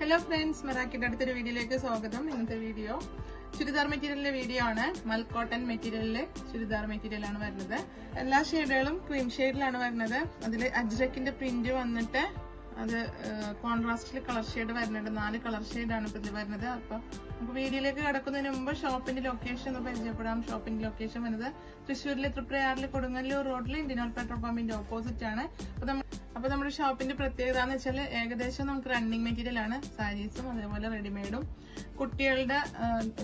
Hello friends മെറാക്കിന്റെ അടുത്തൊരു വീഡിയോയിലേക്ക് സ്വാഗതം. ഇന്നത്തെ വീഡിയോ ചുരിദാർ മെറ്റീരിയലിന്റെ വീഡിയോ ആണ്. മൽക്കോട്ടൺ മെറ്റീരിയലിൽ ചുരിദാർ മെറ്റീരിയൽ ആണ് വരുന്നത്. എല്ലാ ഷെയ്ഡുകളും ക്രീം ഷെയ്ഡിലാണ് വരുന്നത്. അതിൽ അജ്രക്കിന്റെ പ്രിന്റ് വന്നിട്ട് അത് കോൺട്രാസ്റ്റിൽ കളർ ഷെയ്ഡ് വരുന്നുണ്ട്. നാല് കളർ ഷെയ്ഡാണ് ഇപ്പൊ ഇതിൽ വരുന്നത്. അപ്പോൾ നമുക്ക് വീഡിയോയിലേക്ക് കിടക്കുന്നതിന് മുമ്പ് ഷോപ്പിന്റെ ലൊക്കേഷൻ ഒന്ന് പരിചയപ്പെടാം. ഷോപ്പിന്റെ ലൊക്കേഷൻ വരുന്നത് തൃശ്ശൂരിലെ തൃപ്രയാറിലെ കൊടുങ്ങല്ലൂർ റോഡിൽ ഇന്ത്യൻ പെട്രോൾ പമ്പിന്റെ ഓപ്പോസിറ്റ് ആണ്. അപ്പൊ നമ്മ- അപ്പൊ നമ്മുടെ ഷോപ്പിന്റെ പ്രത്യേകത എന്ന് വെച്ചാൽ ഏകദേശം നമുക്ക് റണ്ണിങ് മെറ്റീരിയൽ ആണ്. സാരീസും അതേപോലെ റെഡിമെയ്ഡും കുട്ടികളുടെ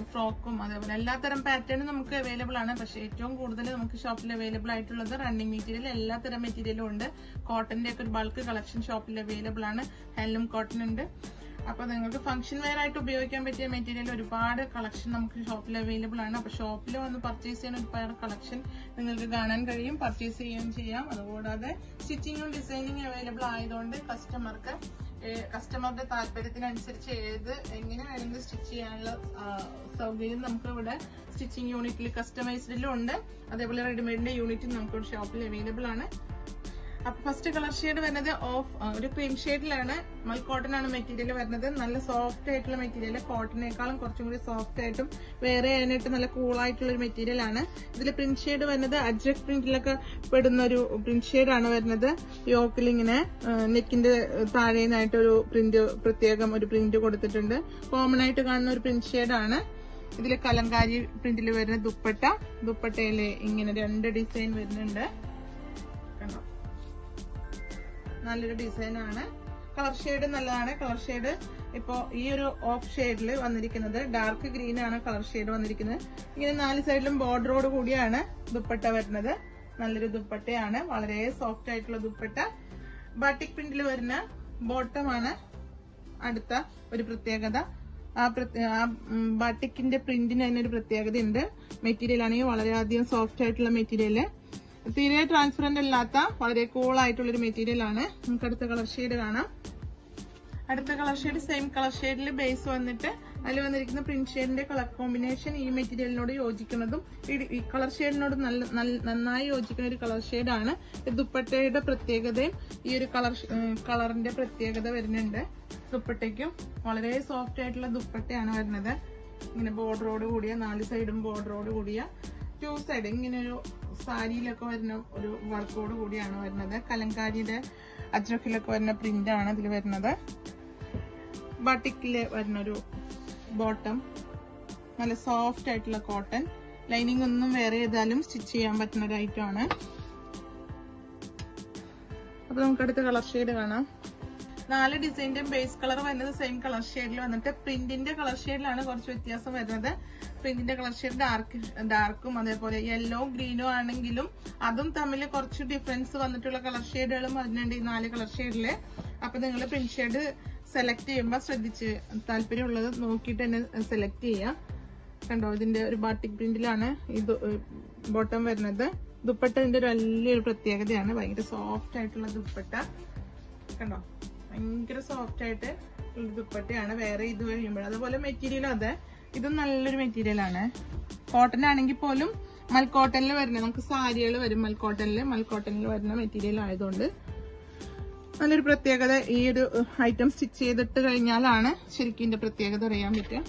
ഫ്രോക്കും അതേപോലെ എല്ലാത്തരം പാറ്റേണും നമുക്ക് അവൈലബിൾ ആണ്. പക്ഷേ ഏറ്റവും കൂടുതൽ നമുക്ക് ഷോപ്പിൽ അവൈലബിൾ ആയിട്ടുള്ളത് റണ്ണിങ് മെറ്റീരിയൽ എല്ലാത്തരം മെറ്റീരിയലും ഉണ്ട്. കോട്ടന്റെ ഒക്കെ ഒരു ബൾക്ക് കളക്ഷൻ ഷോപ്പിൽ അവൈലബിൾ ആണ്. ഹാൻഡ്ലൂം കോട്ടൺ ഉണ്ട്. അപ്പൊ നിങ്ങൾക്ക് ഫംഗ്ഷൻ വെയർ ആയിട്ട് ഉപയോഗിക്കാൻ പറ്റിയ മെറ്റീരിയൽ ഒരുപാട് കളക്ഷൻ നമുക്ക് ഷോപ്പിൽ അവൈലബിൾ ആണ്. അപ്പൊ ഷോപ്പിൽ വന്ന് പർച്ചേസ് ചെയ്യുന്ന ഒരുപാട് കളക്ഷൻ നിങ്ങൾക്ക് കാണാൻ കഴിയും. പർച്ചേസ് ചെയ്യുകയും ചെയ്യാം. അതുകൂടാതെ സ്റ്റിച്ചിങ്ങും ഡിസൈനിങ് അവൈലബിൾ ആയതുകൊണ്ട് കസ്റ്റമർക്ക് കസ്റ്റമറുടെ താല്പര്യത്തിനനുസരിച്ച് ഏത് എങ്ങനെ വേണമെങ്കിലും സ്റ്റിച്ച് ചെയ്യാനുള്ള സൗകര്യം നമുക്ക് ഇവിടെ സ്റ്റിച്ചിങ് യൂണിറ്റിൽ കസ്റ്റമൈസ്ഡിലും ഉണ്ട്. അതേപോലെ റെഡിമെയ്ഡിന്റെ യൂണിറ്റും നമുക്ക് ഷോപ്പിൽ അവൈലബിൾ ആണ്. അപ്പൊ ഫസ്റ്റ് കളർ ഷെയ്ഡ് വരുന്നത് ഓഫ് ഒരു ക്രീം ഷെയ്ഡിലാണ് മൽ കോട്ടൺ ആണ് മെറ്റീരിയൽ വരുന്നത്. നല്ല സോഫ്റ്റ് ആയിട്ടുള്ള മെറ്റീരിയൽ കോട്ടണേക്കാളും കുറച്ചും കൂടി സോഫ്റ്റ് ആയിട്ടും വേറെ അതിനായിട്ട് നല്ല കൂളായിട്ടുള്ള ഒരു മെറ്റീരിയൽ ആണ്. ഇതിൽ പ്രിന്റ് ഷെയ്ഡ് വരുന്നത് അജ്രക് പ്രിന്റിലൊക്കെ പെടുന്ന ഒരു പ്രിന്റ് ഷെയ്ഡ് ആണ് വരുന്നത്. യോക്കിൽ ഇങ്ങനെ നെക്കിന്റെ താഴേന്നായിട്ട് ഒരു പ്രിന്റ് പ്രത്യേകം ഒരു പ്രിന്റ് കൊടുത്തിട്ടുണ്ട്. കോമൺ ആയിട്ട് കാണുന്ന ഒരു പ്രിന്റ് ഷെയ്ഡ് ആണ്. ഇതിൽ കലങ്കാരി പ്രിന്റിൽ വരുന്ന ദുപ്പട്ട. ദുപ്പട്ടയിൽ ഇങ്ങനെ രണ്ട് ഡിസൈൻ വരുന്നുണ്ട്. നല്ലൊരു ഡിസൈൻ ആണ് കളർ ഷെയ്ഡ് നല്ലതാണ്. കളർ ഷെയ്ഡ് ഇപ്പോ ഈ ഒരു ഓഫ് ഷെയ്ഡിൽ വന്നിരിക്കുന്നത് ഡാർക്ക് ഗ്രീൻ ആണ് കളർ ഷെയ്ഡ് വന്നിരിക്കുന്നത്. ഇങ്ങനെ നാല് സൈഡിലും ബോർഡറോട് കൂടിയാണ് ദുപ്പട്ട വരുന്നത്. നല്ലൊരു ദുപ്പട്ടയാണ്. വളരെ സോഫ്റ്റ് ആയിട്ടുള്ള ദുപ്പട്ട. ബാട്ടിക് പ്രിന്റിൽ വരുന്ന ബോട്ടമാണ് അടുത്ത ഒരു പ്രത്യേകത. ആ ബാട്ടിക്കിന്റെ പ്രിന്റിന് അതിനൊരു പ്രത്യേകത ഉണ്ട് മെറ്റീരിയൽ ആണെങ്കിൽ വളരെയധികം സോഫ്റ്റ് ആയിട്ടുള്ള മെറ്റീരിയൽ തീരെ ട്രാൻസ്പെറന്റ് അല്ലാത്ത വളരെ കൂൾ ആയിട്ടുള്ളൊരു മെറ്റീരിയൽ ആണ്. നമുക്ക് അടുത്ത കളർ ഷെയ്ഡ് കാണാം. അടുത്ത കളർ ഷെയ്ഡ് സെയിം കളർ ഷെയ്ഡിൽ ബേസ് വന്നിട്ട് അതിൽ വന്നിരിക്കുന്ന പ്രിന്റ് ഷെയ്ഡിന്റെ കളർ കോമ്പിനേഷൻ ഈ മെറ്റീരിയലിനോട് യോജിക്കുന്നതും ഈ- കളർ ഷെയ്ഡിനോട് നല്ല- നന്നായി യോജിക്കുന്ന ഒരു കളർ ഷെയ്ഡാണ് ദുപ്പട്ടയുടെ പ്രത്യേകതയും ഈ ഒരു കളർ കളറിന്റെ പ്രത്യേകത വരുന്നുണ്ട്. ദുപ്പട്ടയ്ക്കും വളരെ സോഫ്റ്റ് ആയിട്ടുള്ള ദുപ്പട്ടയാണ് വരുന്നത്. ഇങ്ങനെ ബോർഡറോട് കൂടിയ നാല് സൈഡും ബോർഡറോട് കൂടിയ ടു സൈഡ് ഇങ്ങനെ ഒരു സാരിയിലൊക്കെ വരുന്ന ഒരു വർക്കോട് കൂടിയാണ് വരുന്നത്. കലങ്കാരിയുടെ അജ്രക്കിലൊക്കെ വരുന്ന പ്രിന്റ് ആണ് ഇതിൽ വരുന്നത്. ബട്ടിക്കിൽ വരുന്ന ഒരു ബോട്ടം നല്ല സോഫ്റ്റ് ആയിട്ടുള്ള കോട്ടൺ ലൈനിങ് ഒന്നും വേറെ ചെയ്താലും സ്റ്റിച്ച് ചെയ്യാൻ പറ്റുന്ന ഒരു ഐറ്റം ആണ്. അപ്പൊ നമുക്ക് അടുത്ത കളർ ഷെയ്ഡ് കാണാം. നാല് ഡിസൈന്റെ ബേസ് കളർ വരുന്നത് സെയിം കളർ ഷെയ്ഡിൽ വന്നിട്ട് പ്രിന്റിന്റെ കളർ ഷെയ്ഡിലാണ് കുറച്ച് വ്യത്യാസം വരുന്നത്. പ്രിന്റിന്റെ കളർ ഷെയ്ഡ് ഡാർക്ക് ഡാർക്കും അതേപോലെ യെല്ലോ ഗ്രീനും ആണെങ്കിലും അതും തമ്മിൽ കുറച്ച് ഡിഫറൻസ് വന്നിട്ടുള്ള കളർ ഷെയ്ഡുകളും വരുന്നുണ്ട് ഈ നാല് കളർ ഷെയ്ഡിൽ അപ്പൊ നിങ്ങൾ പ്രിന്റ് ഷെയ്ഡ് സെലക്ട് ചെയ്യുമ്പോൾ ശ്രദ്ധിച്ച് താല്പര്യമുള്ളത് നോക്കിയിട്ട് തന്നെ സെലക്ട് ചെയ്യാം. കണ്ടോ? ഇതിന്റെ ഒരു ബാട്ടിക് പ്രിന്റിലാണ് ഇത് ബോട്ടം വരുന്നത്. ദുപ്പട്ട ഇതിന്റെ ഒരു വലിയൊരു പ്രത്യേകതയാണ്. ഭയങ്കര സോഫ്റ്റ് ആയിട്ടുള്ള ദുപ്പട്ട. കണ്ടോ? ഭയങ്കര സോഫ്റ്റ് ആയിട്ട് ഉള്ള ദുപ്പട്ടയാണ്. വേറെ ഇത് കഴിയുമ്പോൾ. അതുപോലെ മെറ്റീരിയൽ അതെ. ഇതും നല്ലൊരു മെറ്റീരിയൽ ആണ്. കോട്ടൺ ആണെങ്കിൽ പോലും മൽ കോട്ടണിൽ വരുന്ന നമുക്ക് സാരികൾ വരും മൽ മൽക്കോട്ടനിൽ മൽ കോട്ടണിൽ വരുന്ന മെറ്റീരിയൽ ആയതുകൊണ്ട് നല്ലൊരു പ്രത്യേകത ഈ ഒരു ഐറ്റം സ്റ്റിച്ച് ചെയ്തിട്ട് കഴിഞ്ഞാലാണ് ശരിക്കും ഇതിന്റെ പ്രത്യേകത അറിയാൻ പറ്റുക.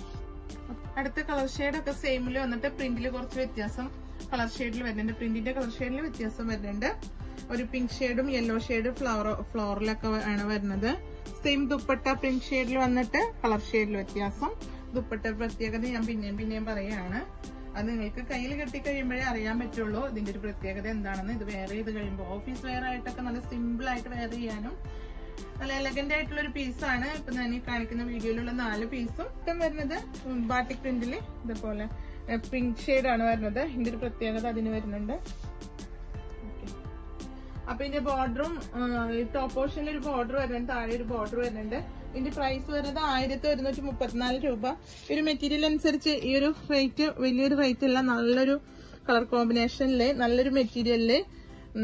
അടുത്ത കളർ ഷെയ്ഡ് ഒക്കെ സെയിമിൽ വന്നിട്ട് പ്രിന്റിൽ കുറച്ച് വ്യത്യാസം കളർ ഷെയ്ഡിൽ വരുന്നുണ്ട്. പ്രിന്റിന്റെ കളർ ഷെയ്ഡിൽ വ്യത്യാസം വരുന്നുണ്ട്. ഒരു പിങ്ക് ഷെയ്ഡും യെല്ലോ ഷെയ്ഡും ഫ്ലവർ ഫ്ലോറിലൊക്കെ ആണ് വരുന്നത്. സെയിം ദുപ്പട്ട പിങ്ക് ഷെയ്ഡിൽ വന്നിട്ട് കളർ ഷെയ്ഡിൽ വ്യത്യാസം. ദുപ്പട്ട പ്രത്യേകത ഞാൻ പിന്നെയും പിന്നെയും പറയുകയാണ് അത് നിങ്ങൾക്ക് കയ്യിൽ കെട്ടി കഴിയുമ്പോഴേ അറിയാൻ പറ്റുള്ളൂ. ഇതിന്റെ ഒരു പ്രത്യേകത എന്താണെന്ന്. ഇത് വെയർ ചെയ്ത് കഴിയുമ്പോൾ ഓഫീസ് വെയർ ആയിട്ടൊക്കെ നല്ല സിമ്പിൾ ആയിട്ട് വെയർ ചെയ്യാനും നല്ല എലഗന്റ് ആയിട്ടുള്ള ഒരു പീസാണ് ഇപ്പൊ ഞാൻ ഈ കാണിക്കുന്ന വീഡിയോയിലുള്ള നാല് പീസും ഇപ്പം വരുന്നത് ബാട്ടിക് പ്രിന്റിൽ ഇതുപോലെ. പിങ്ക് ഷെയ്ഡ് ആണ് വരുന്നത്. ഇതിന്റെ ഒരു പ്രത്യേകത അതിന് വരുന്നുണ്ട്. അപ്പൊ ഇതിന്റെ ബോർഡറും ടോപ്പ് പോർഷനിൽ ഒരു ബോർഡർ വരുന്നുണ്ട് താഴെ ഒരു ബോർഡർ വരുന്നുണ്ട്. ഇതിന്റെ പ്രൈസ് വരുന്നത് ആയിരത്തി ഒരുന്നൂറ്റി മുപ്പത്തിനാല് രൂപ. ഒരു മെറ്റീരിയൽ അനുസരിച്ച് ഈ ഒരു റേറ്റ് വലിയൊരു റേറ്റ് അല്ല നല്ലൊരു കളർ കോമ്പിനേഷനിൽ നല്ലൊരു മെറ്റീരിയലിൽ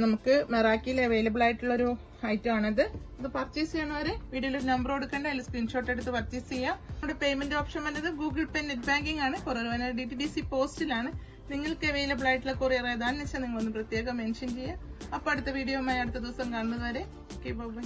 നമുക്ക് മെറാക്കിയിൽ അവൈലബിൾ ആയിട്ടുള്ള ഒരു ഐറ്റം ആണിത്. ഇത് പർച്ചേസ് ചെയ്യണവരെ വീഡിയോയിൽ നമ്പർ കൊടുക്കേണ്ട അതിൽ സ്ക്രീൻഷോട്ട് എടുത്ത് പർച്ചേസ് ചെയ്യാം. നമ്മുടെ പേയ്മെന്റ് ഓപ്ഷൻ വന്നത് ഗൂഗിൾ പേ നെറ്റ് ബാങ്കിംഗ് ആണ്. Corona D T D C പോസ്റ്റിലാണ് നിങ്ങൾക്ക് അവൈലബിൾ ആയിട്ടുള്ള കൊറിയർ ഏതാണെന്ന് വെച്ചാൽ നിങ്ങൾ ഒന്ന് പ്രത്യേകം മെൻഷൻ ചെയ്യുക. അപ്പൊ അടുത്ത വീഡിയോയുമായി അടുത്ത ദിവസം കാണുന്നത് വരെ ബൈ